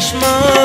Chashmah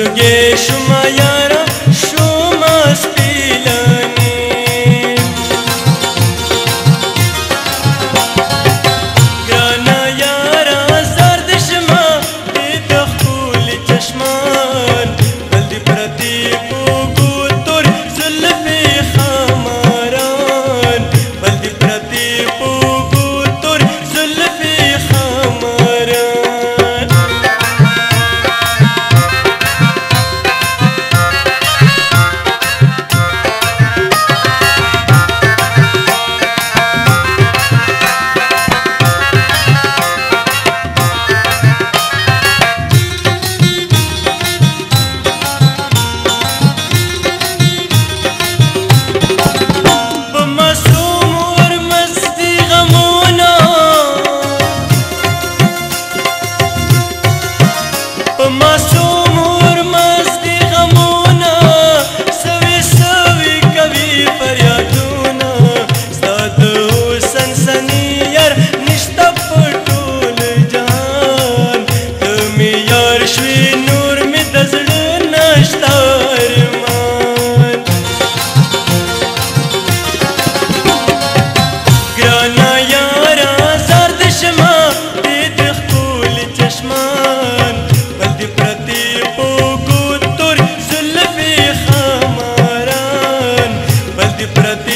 ृगे Somaiya de prata